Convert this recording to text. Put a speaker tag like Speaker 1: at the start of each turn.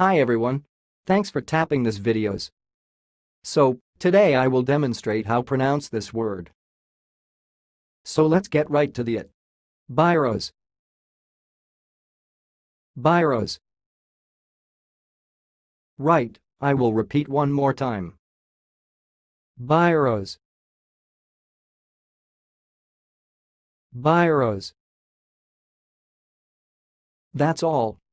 Speaker 1: Hi everyone. Thanks for tapping this videos. So, today I will demonstrate how pronounce this word. So let's get right to the it. Biros. Biros. Right, I will repeat one more time. Biros. Biros. That's all,